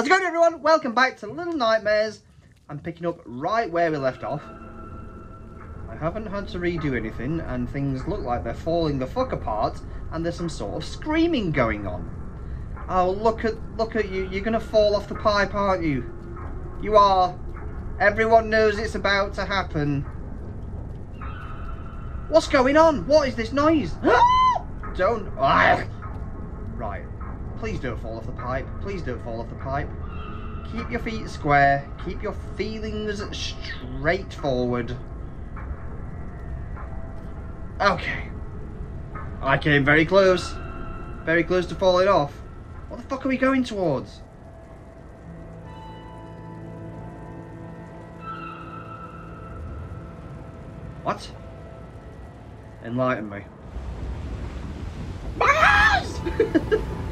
How's it going everyone? Welcome back to Little Nightmares. I'm picking up right where we left off. I haven't had to redo anything and things look like they're falling the fuck apart and there's some sort of screaming going on. Oh, look at look at you. You're gonna fall off the pipe, aren't you? You are. Everyone knows it's about to happen. What's going on? What is this noise? don't. Ah! Right. Please don't fall off the pipe. Please don't fall off the pipe. Keep your feet square. Keep your feelings straight forward. Okay. I came very close. Very close to falling off. What the fuck are we going towards? What? Enlighten me. My eyes!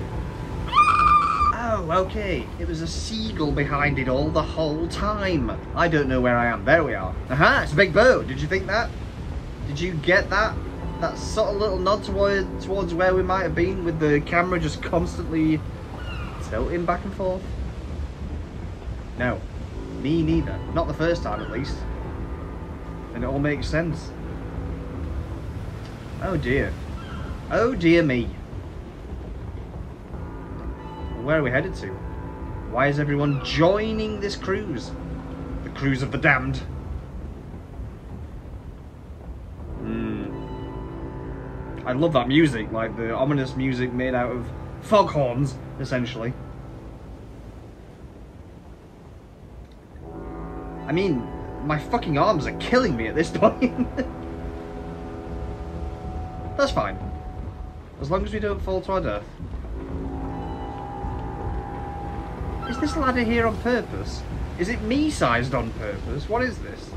oh, okay. It was a seagull behind it all the whole time. I don't know where I am. There we are. Aha, it's a big boat. Did you think that? Did you get that? That of little nod toward, towards where we might have been with the camera just constantly tilting back and forth? No. Me neither. Not the first time at least. And it all makes sense. Oh dear. Oh dear me. Where are we headed to? Why is everyone joining this cruise? The cruise of the damned. Hmm. I love that music, like the ominous music made out of foghorns, essentially. I mean, my fucking arms are killing me at this point. That's fine. As long as we don't fall to our death. Is this ladder here on purpose? Is it me sized on purpose? What is this?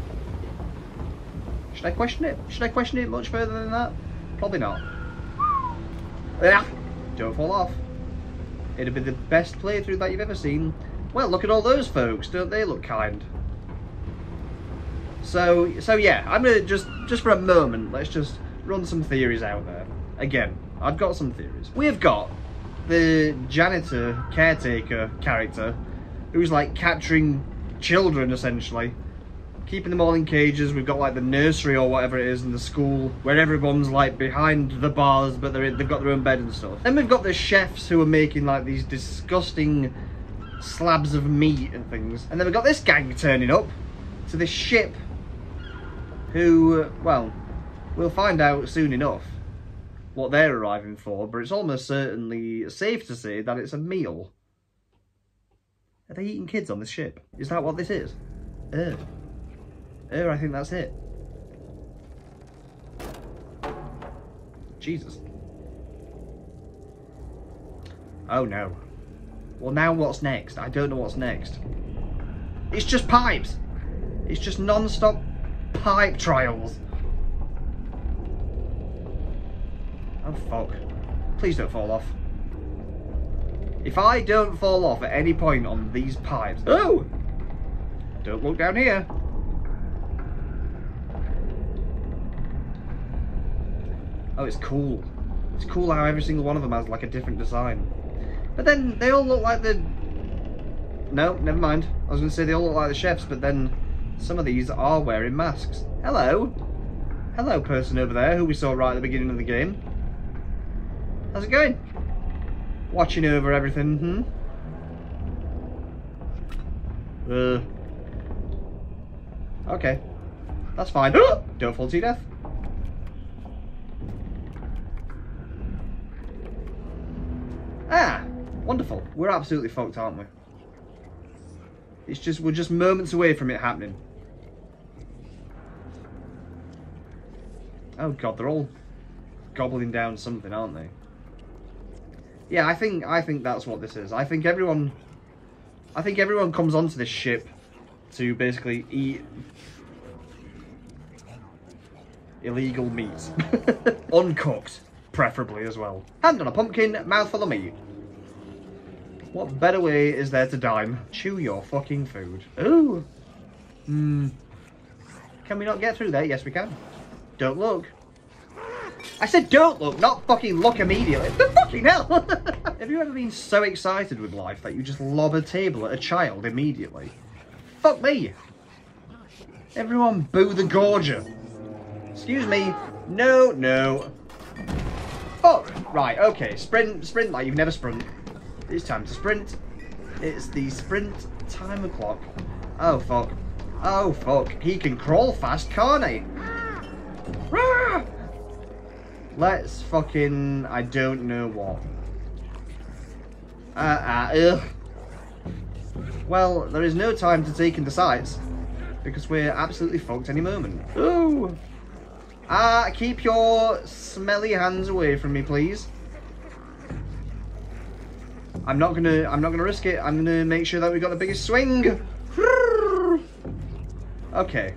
Should I question it? Should I question it much further than that? Probably not. Ah, don't fall off. It'd be the best playthrough that you've ever seen. Well, look at all those folks. Don't they look kind? So, so yeah, I'm gonna just, just for a moment, let's just run some theories out there. Again, I've got some theories. We've got the janitor, caretaker character, who's like capturing children essentially, keeping them all in cages. We've got like the nursery or whatever it is in the school where everyone's like behind the bars, but they're in, they've got their own bed and stuff. Then we've got the chefs who are making like these disgusting slabs of meat and things. And then we've got this gang turning up to this ship who, uh, well, we'll find out soon enough what they're arriving for, but it's almost certainly safe to say that it's a meal. Are they eating kids on this ship? Is that what this is? Er. Er, I think that's it. Jesus. Oh no. Well now what's next? I don't know what's next. It's just pipes! It's just non-stop pipe trials. Oh fuck. Please don't fall off. If I don't fall off at any point on these pipes... Oh! Don't look down here. Oh, it's cool. It's cool how every single one of them has like a different design. But then they all look like the... No, never mind. I was going to say they all look like the chefs, but then some of these are wearing masks. Hello. Hello, person over there who we saw right at the beginning of the game. How's it going? Watching over everything, hmm? Uh. Okay. That's fine. Don't fall to your death. Ah! Wonderful. We're absolutely fucked, aren't we? It's just, we're just moments away from it happening. Oh god, they're all gobbling down something, aren't they? Yeah, I think I think that's what this is. I think everyone I think everyone comes onto this ship to basically eat illegal meat. Uncooked, preferably as well. Hand on a pumpkin, mouthful of meat. What better way is there to dine? Chew your fucking food. Ooh. Hmm. Can we not get through there? Yes, we can. Don't look. I said don't look, not fucking look immediately. The fucking hell! Have you ever been so excited with life that you just lob a table at a child immediately? Fuck me! Everyone boo the Gorger. Excuse me. No, no. Oh, right, okay. Sprint, sprint like you've never sprint. It's time to sprint. It's the sprint timer clock. Oh, fuck. Oh, fuck. He can crawl fast, can't he? Ah! Ah! Let's fucking... I don't know what. Uh, uh, ugh. Well, there is no time to take in the sights. Because we're absolutely fucked any moment. Ooh! Ah, uh, keep your smelly hands away from me, please. I'm not gonna I'm not gonna risk it. I'm gonna make sure that we got the biggest swing. Okay.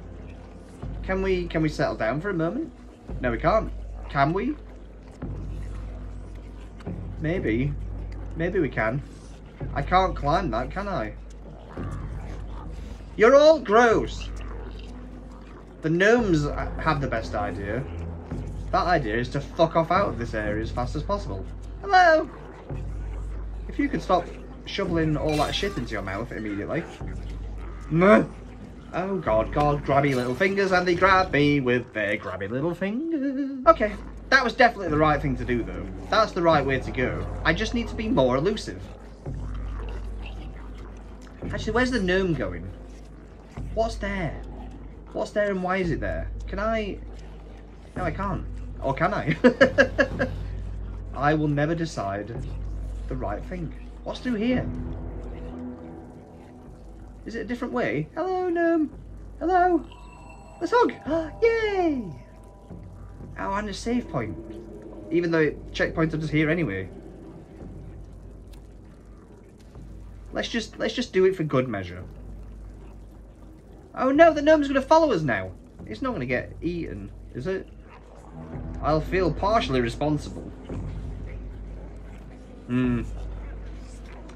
Can we can we settle down for a moment? No, we can't. Can we? Maybe. Maybe we can. I can't climb that, can I? You're all gross. The gnomes have the best idea. That idea is to fuck off out of this area as fast as possible. Hello! If you could stop shoveling all that shit into your mouth immediately. Meh. Oh god, god, grabby little fingers, and they grab me with their grabby little fingers. Okay, that was definitely the right thing to do though. That's the right way to go. I just need to be more elusive. Actually, where's the gnome going? What's there? What's there and why is it there? Can I... No, I can't. Or can I? I will never decide the right thing. What's through here? Is it a different way? Hello, Gnome. Hello. Let's hug. Yay! Oh, and a save point. Even though checkpoints are just here anyway. Let's just let's just do it for good measure. Oh no, the gnome's gonna follow us now. It's not gonna get eaten, is it? I'll feel partially responsible. Hmm.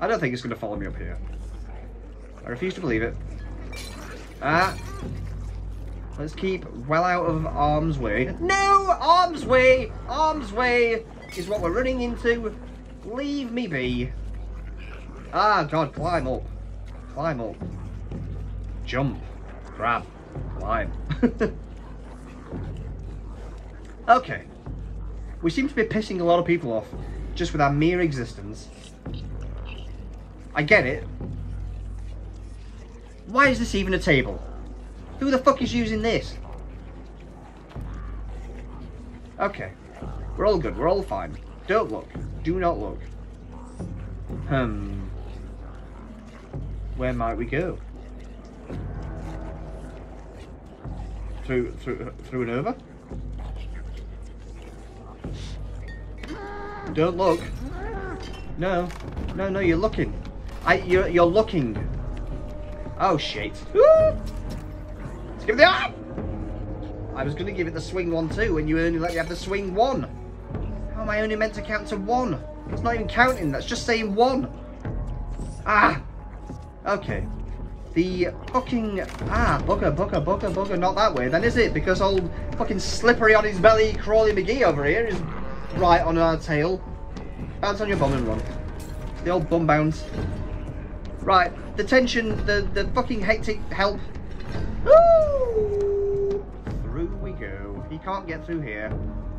I don't think it's gonna follow me up here. I refuse to believe it. Ah. Let's keep well out of arm's way. No! Arm's way! Arm's way is what we're running into. Leave me be. Ah, God, climb up. Climb up. Jump. Grab. Climb. okay. We seem to be pissing a lot of people off just with our mere existence. I get it. Why is this even a table? Who the fuck is using this? Okay. We're all good. We're all fine. Don't look. Do not look. Hmm. Where might we go? Through, through, through and over? Don't look. No. No, no, you're looking. I, you're, you're looking. Oh, shit. Let's give it the! I was going to give it the swing one too, and you only let me have the swing one. How am I only meant to count to one? It's not even counting, that's just saying one. Ah! Okay. The fucking... Ah, bugger, bugger, bugger, bugger. Not that way then, is it? Because old fucking slippery on his belly Crawley McGee over here is right on our tail. Bounce on your bum and run. The old bum bounce. Right, the tension, the, the fucking hectic help. Woo! Through we go. He can't get through here.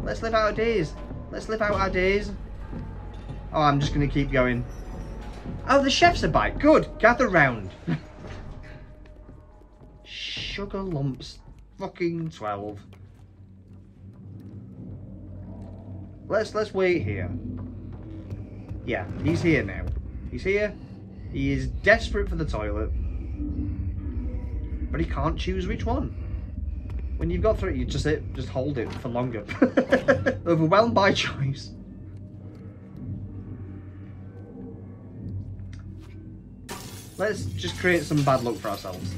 Let's live out our days. Let's live out our days. Oh, I'm just going to keep going. Oh, the chef's a bite. Good. Gather round. Sugar lumps. Fucking 12. Let's let's wait here. Yeah, he's here now. He's here. He is desperate for the toilet, but he can't choose which one. When you've got three, you just just hold it for longer. Overwhelmed by choice. Let's just create some bad luck for ourselves.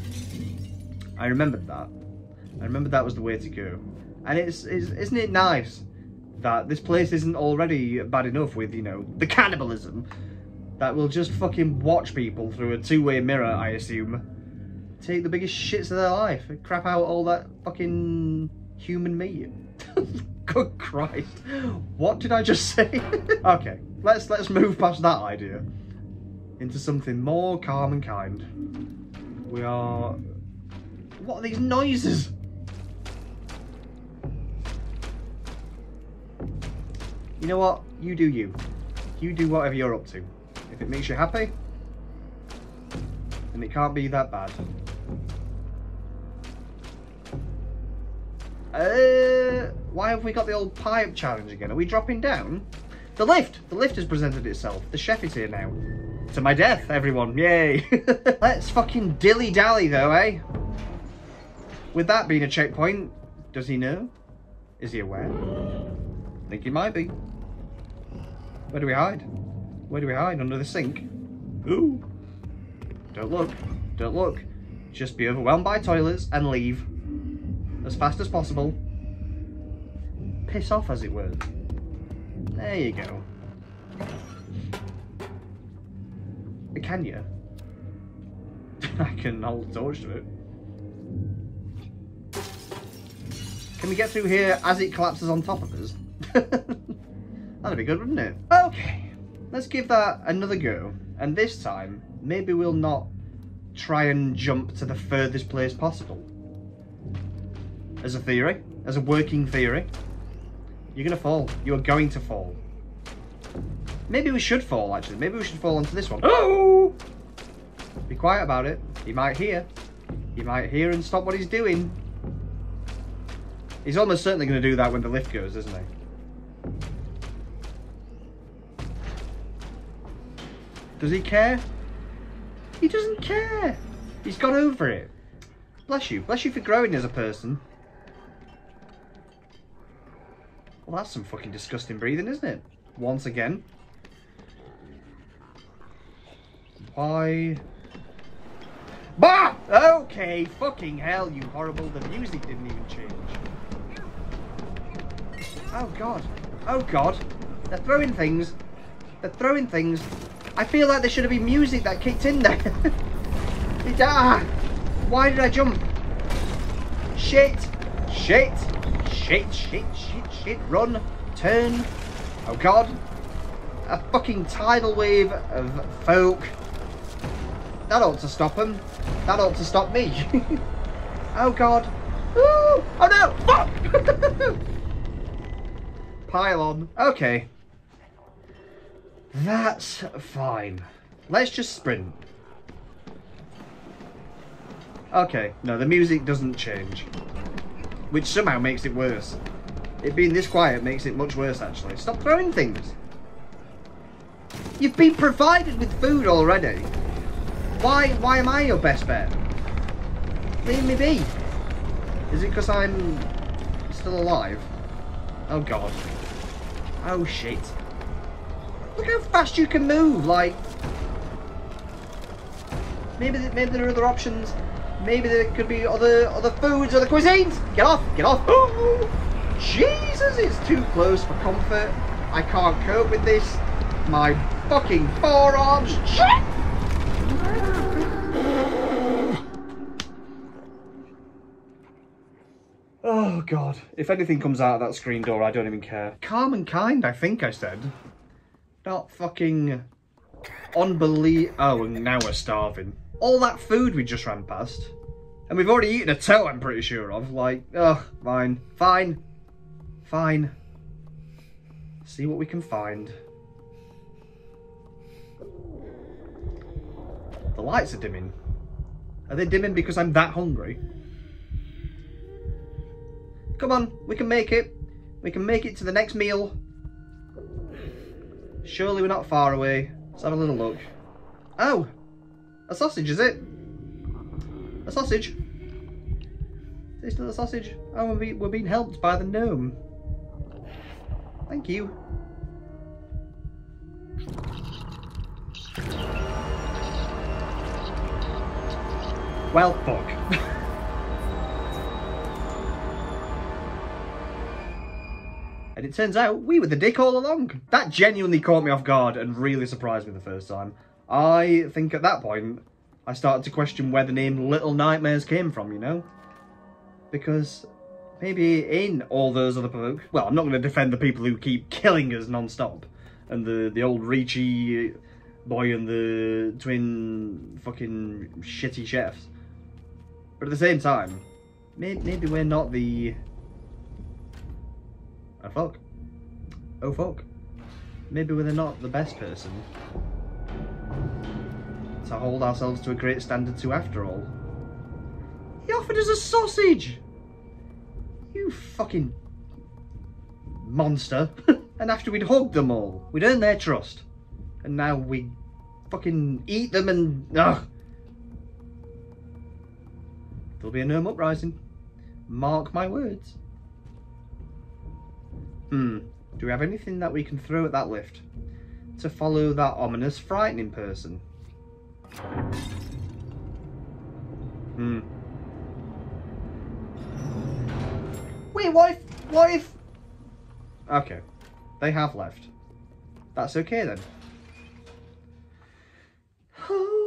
I remembered that. I remembered that was the way to go. And it's, it's isn't it nice that this place isn't already bad enough with, you know, the cannibalism that will just fucking watch people through a two-way mirror, I assume. Take the biggest shits of their life. and Crap out all that fucking human meat. Good Christ. What did I just say? okay, let's let's move past that idea into something more calm and kind. We are... What are these noises? You know what? You do you. You do whatever you're up to. If it makes you happy, then it can't be that bad. Uh, why have we got the old pipe challenge again? Are we dropping down? The lift! The lift has presented itself. The chef is here now. To my death, everyone. Yay! Let's fucking dilly-dally though, eh? With that being a checkpoint, does he know? Is he aware? I think he might be. Where do we hide? Where do we hide? Under the sink? Ooh. Don't look. Don't look. Just be overwhelmed by toilets and leave. As fast as possible. Piss off, as it were. There you go. Can you? I can hold the torch to it. Can we get through here as it collapses on top of us? That'd be good, wouldn't it? Okay, let's give that another go. And this time, maybe we'll not try and jump to the furthest place possible. As a theory, as a working theory, you're going to fall. You are going to fall. Maybe we should fall, actually. Maybe we should fall onto this one. Oh! Be quiet about it. He might hear. He might hear and stop what he's doing. He's almost certainly going to do that when the lift goes, isn't he? Does he care? He doesn't care. He's got over it. Bless you. Bless you for growing as a person. Well, that's some fucking disgusting breathing, isn't it? Once again. Why? Bah! Okay, fucking hell, you horrible. The music didn't even change. Oh, God. Oh, God. They're throwing things. They're throwing things. I feel like there should have been music that kicked in there. ah! Why did I jump? Shit! Shit! Shit, shit, shit, shit. Run. Turn. Oh god. A fucking tidal wave of folk. That ought to stop them. That ought to stop me. oh god. Ooh! Oh no! Fuck! Pile on. Okay. That's fine. Let's just sprint. Okay, no, the music doesn't change. Which somehow makes it worse. It being this quiet makes it much worse, actually. Stop throwing things. You've been provided with food already. Why, why am I your best bet? Leave me be. Is it because I'm still alive? Oh, God. Oh, shit. Look how fast you can move, like... Maybe, maybe there are other options. Maybe there could be other other foods, other cuisines. Get off, get off. Oh, Jesus, it's too close for comfort. I can't cope with this. My fucking forearms. Shit! Oh god. If anything comes out of that screen door, I don't even care. Calm and kind, I think I said. Not fucking unbelievable. Oh, and now we're starving. All that food we just ran past. And we've already eaten a toe, I'm pretty sure of. Like, oh, fine. Fine. Fine. See what we can find. The lights are dimming. Are they dimming because I'm that hungry? Come on, we can make it. We can make it to the next meal. Surely we're not far away. Let's have a little look. Oh! A sausage, is it? A sausage? It still a sausage? Oh, we're being helped by the gnome. Thank you. Well, fuck. And it turns out we were the dick all along. That genuinely caught me off guard and really surprised me the first time. I think at that point, I started to question where the name Little Nightmares came from, you know? Because maybe in all those other folk. Well, I'm not going to defend the people who keep killing us non-stop. And the, the old Ricci boy and the twin fucking shitty chefs. But at the same time, maybe, maybe we're not the... Oh fuck. Oh fuck. Maybe we're not the best person to hold ourselves to a great standard to after all. He offered us a sausage! You fucking monster. and after we'd hugged them all, we'd earned their trust. And now we fucking eat them and... Ugh. There'll be a Gnome uprising. Mark my words. Hmm. Do we have anything that we can throw at that lift? To follow that ominous, frightening person? Hmm. Wait, what if... What if... Okay. They have left. That's okay then.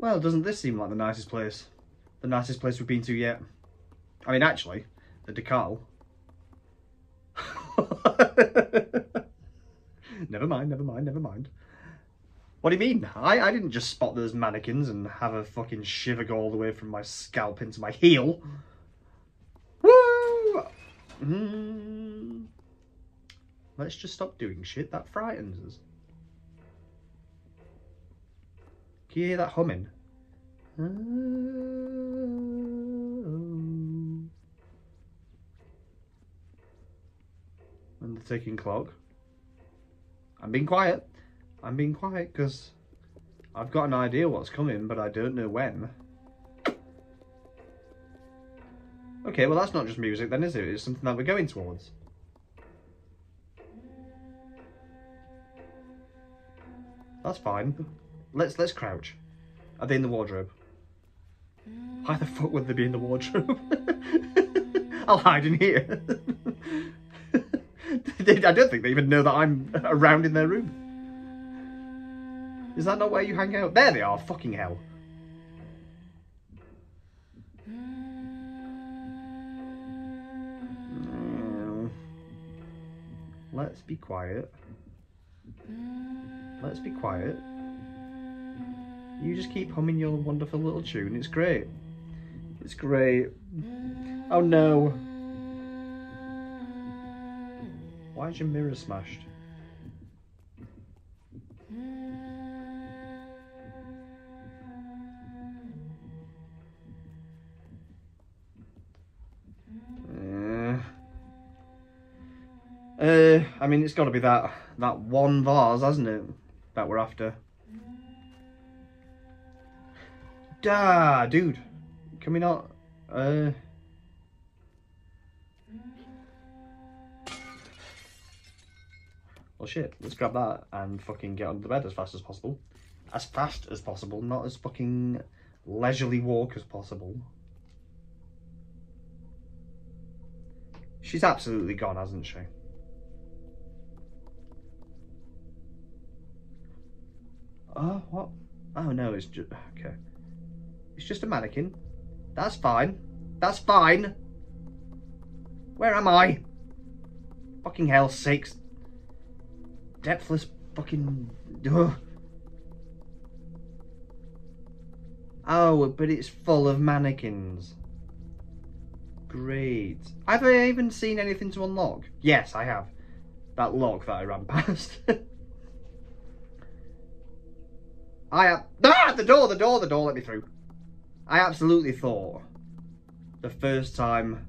Well, doesn't this seem like the nicest place? The nicest place we've been to yet? I mean, actually, the Decal. never mind, never mind, never mind. What do you mean? I, I didn't just spot those mannequins and have a fucking shiver go all the way from my scalp into my heel. Woo! Mm. Let's just stop doing shit. That frightens us. Can you hear that humming? Oh. And the ticking clock. I'm being quiet. I'm being quiet because I've got an idea what's coming, but I don't know when. Okay, well that's not just music then, is it? It's something that we're going towards. That's fine. Let's let's crouch. Are they in the wardrobe? Why the fuck would they be in the wardrobe? I'll hide in here. I don't think they even know that I'm around in their room. Is that not where you hang out? There they are, fucking hell. Mm. Let's be quiet. Let's be quiet. You just keep humming your wonderful little tune. It's great. It's great. Oh no. Why is your mirror smashed? Uh, uh I mean, it's got to be that that one vase, hasn't it? That we're after. Da, dude. Can we not? Uh. Well, shit. Let's grab that and fucking get under the bed as fast as possible. As fast as possible, not as fucking leisurely walk as possible. She's absolutely gone, hasn't she? Oh, what? Oh, no, it's just... Okay. It's just a mannequin. That's fine. That's fine. Where am I? Fucking hell sakes. Depthless fucking... Ugh. Oh, but it's full of mannequins. Great. Have I even seen anything to unlock? Yes, I have. That lock that I ran past. I have... Ah! The door, the door, the door let me through. I absolutely thought the first time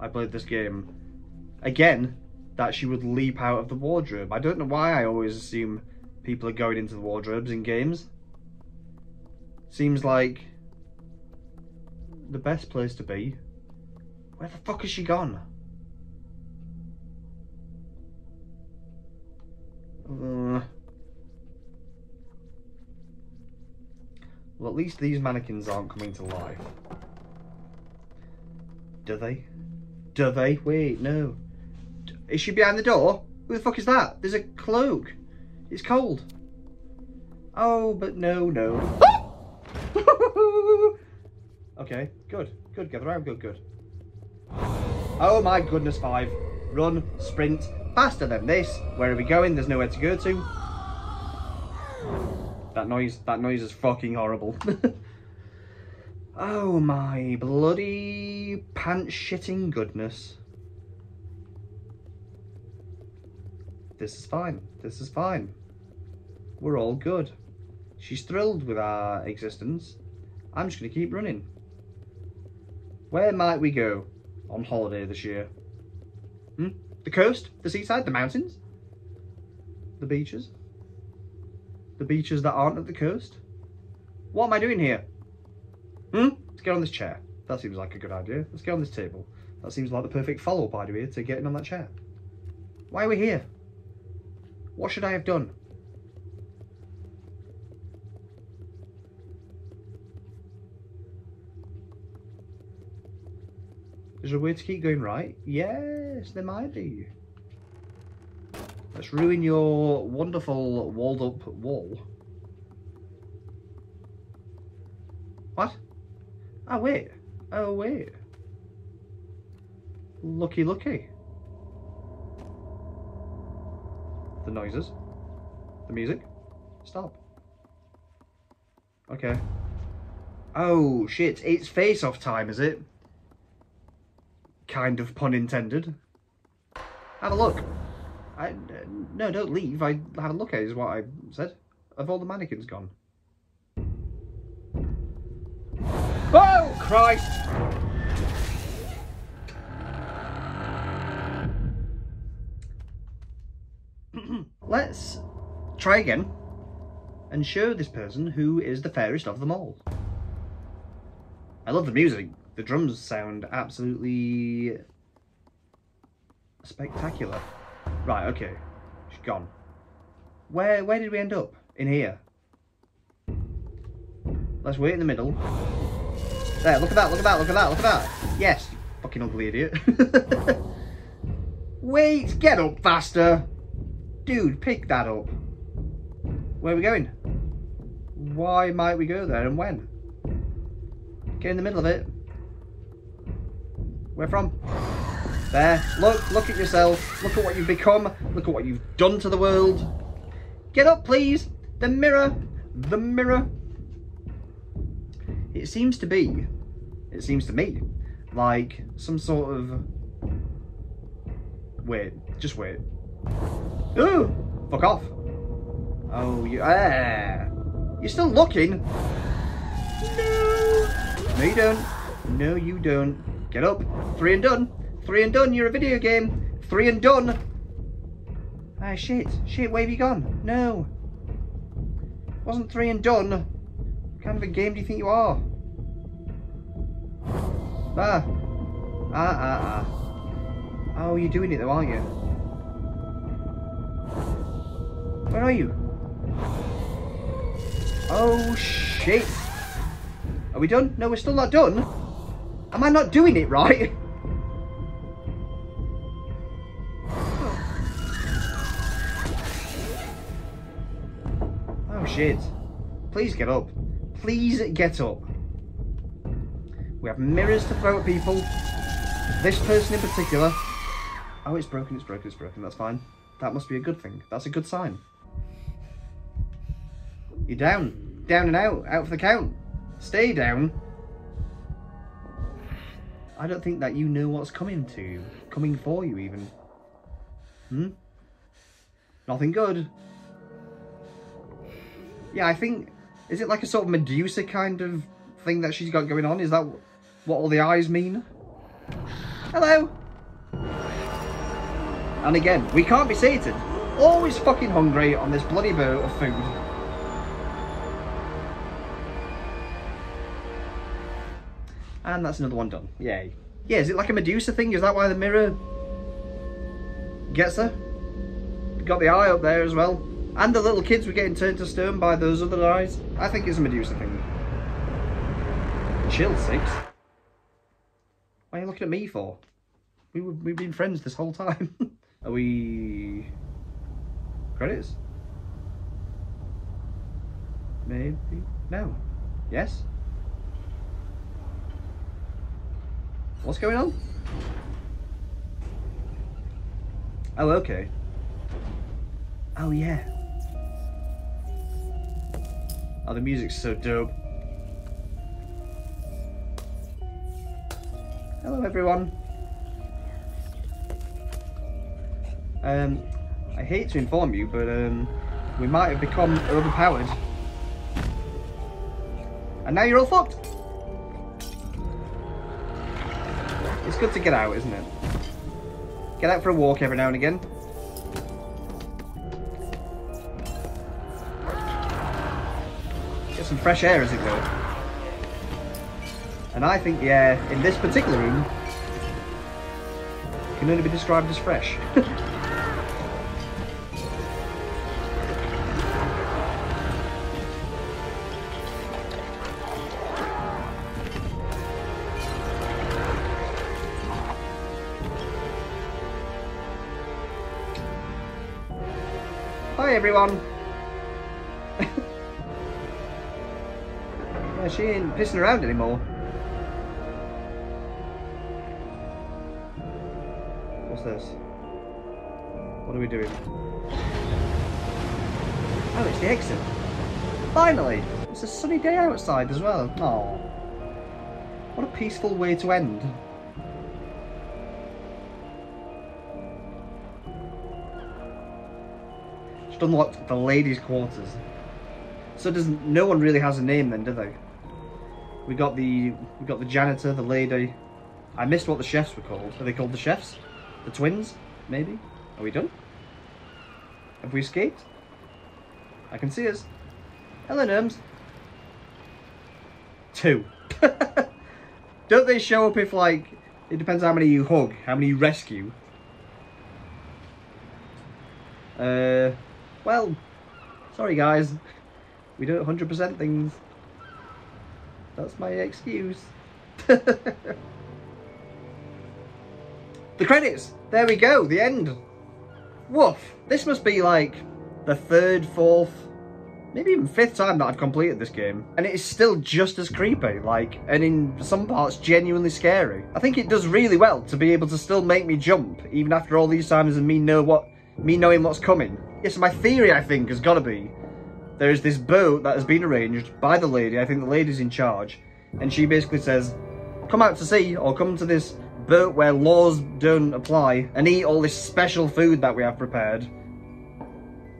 I played this game, again, that she would leap out of the wardrobe. I don't know why I always assume people are going into the wardrobes in games. Seems like the best place to be. Where the fuck has she gone? Uh, well, at least these mannequins aren't coming to life. Do they? Do they? Wait, no. Is she behind the door? Who the fuck is that? There's a cloak. It's cold. Oh, but no, no. Okay, good. Good, gather around, good, good. Oh my goodness, five. Run, sprint, faster than this. Where are we going? There's nowhere to go to. That noise, that noise is fucking horrible. oh my bloody pants shitting goodness. This is fine. This is fine. We're all good. She's thrilled with our existence. I'm just going to keep running. Where might we go on holiday this year? Hmm? The coast? The seaside? The mountains? The beaches? The beaches that aren't at the coast? What am I doing here? Hmm? Let's get on this chair. That seems like a good idea. Let's get on this table. That seems like the perfect follow-up idea to getting on that chair. Why are we here? What should I have done? Is there a way to keep going right? Yes, there might be. Let's ruin your wonderful walled up wall. What? Oh, wait. Oh, wait. Lucky, lucky. The noises. The music. Stop. Okay. Oh, shit. It's face-off time, is it? Kind of pun intended. Have a look. I, uh, no, don't leave. I have a look at it, is what I said. Have all the mannequins gone? Oh, Christ! Let's try again and show this person who is the fairest of them all. I love the music. The drums sound absolutely spectacular. Right, okay. She's gone. Where where did we end up? In here. Let's wait in the middle. There, look at that, look at that, look at that, look at that. Yes, fucking ugly idiot. wait, get up faster. Dude, pick that up. Where are we going? Why might we go there and when? Get in the middle of it. Where from? There. Look, look at yourself. Look at what you've become. Look at what you've done to the world. Get up, please. The mirror. The mirror. It seems to be, it seems to me, like some sort of... Wait, just wait. Ooh, fuck off. Oh, you, ah. You're still looking? No. No, you don't. No, you don't. Get up. Three and done. Three and done. You're a video game. Three and done. Ah, shit. Shit, where have you gone? No. Wasn't three and done. What kind of a game do you think you are? Ah. Ah, ah, ah. Oh, you're doing it though, aren't you? Where are you? Oh, shit. Are we done? No, we're still not done. Am I not doing it right? Oh shit. Please get up. Please get up. We have mirrors to throw at people. This person in particular. Oh, it's broken, it's broken, it's broken. That's fine. That must be a good thing. That's a good sign. You're down. Down and out. Out for the count. Stay down. I don't think that you know what's coming to you. Coming for you, even. Hmm? Nothing good. Yeah, I think... Is it like a sort of Medusa kind of thing that she's got going on? Is that what all the eyes mean? Hello! And again, we can't be sated. Always fucking hungry on this bloody boat of food. And that's another one done. Yay. Yeah, is it like a Medusa thing? Is that why the mirror gets her? Got the eye up there as well. And the little kids were getting turned to stone by those other eyes. I think it's a Medusa thing. Chill, Six. Why are you looking at me for? We were, we've been friends this whole time. are we... Credits? Maybe? No. Yes? What's going on? Oh, okay. Oh, yeah. Oh, the music's so dope. Hello, everyone. Um, I hate to inform you, but um, we might have become overpowered. And now you're all fucked. It's good to get out, isn't it? Get out for a walk every now and again. Get some fresh air as it were. And I think the air in this particular room can only be described as fresh. everyone. yeah, she ain't pissing around anymore. What's this? What are we doing? Oh, it's the exit. Finally! It's a sunny day outside as well. Oh, What a peaceful way to end. Just unlocked the ladies' quarters. So does no one really has a name then, do they? We got the we got the janitor, the lady. I missed what the chefs were called. Are they called the chefs? The twins? Maybe? Are we done? Have we escaped? I can see us. Hello, Nerms. Two. Don't they show up if, like, it depends how many you hug, how many you rescue? Uh, well, sorry guys. We don't 100% things. That's my excuse. the credits! There we go, the end. Woof. This must be like the third, fourth, maybe even fifth time that I've completed this game. And it is still just as creepy, like, and in some parts genuinely scary. I think it does really well to be able to still make me jump, even after all these times and me know what, me knowing what's coming. Yes, my theory, I think, has got to be there's this boat that has been arranged by the lady, I think the lady's in charge, and she basically says, come out to sea, or come to this boat where laws don't apply, and eat all this special food that we have prepared.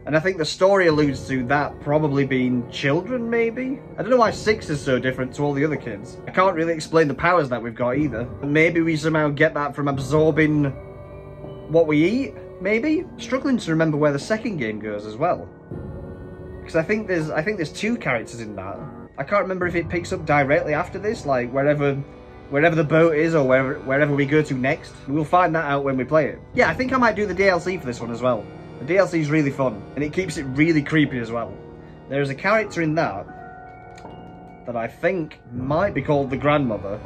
And I think the story alludes to that probably being children, maybe? I don't know why Six is so different to all the other kids. I can't really explain the powers that we've got either. Maybe we somehow get that from absorbing what we eat, maybe? Struggling to remember where the second game goes as well. Because I think there's I think there's two characters in that. I can't remember if it picks up directly after this, like wherever wherever the boat is or wherever wherever we go to next. We'll find that out when we play it. Yeah, I think I might do the DLC for this one as well. The DLC is really fun and it keeps it really creepy as well. There's a character in that that I think might be called the grandmother.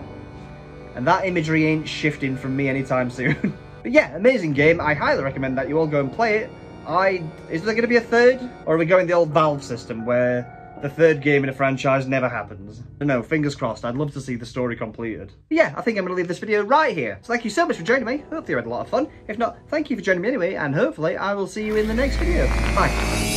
And that imagery ain't shifting from me anytime soon. but yeah, amazing game. I highly recommend that you all go and play it. I is there going to be a third, or are we going the old Valve system where the third game in a franchise never happens? No, fingers crossed. I'd love to see the story completed. But yeah, I think I'm going to leave this video right here. So thank you so much for joining me. Hopefully you had a lot of fun. If not, thank you for joining me anyway, and hopefully I will see you in the next video. Bye.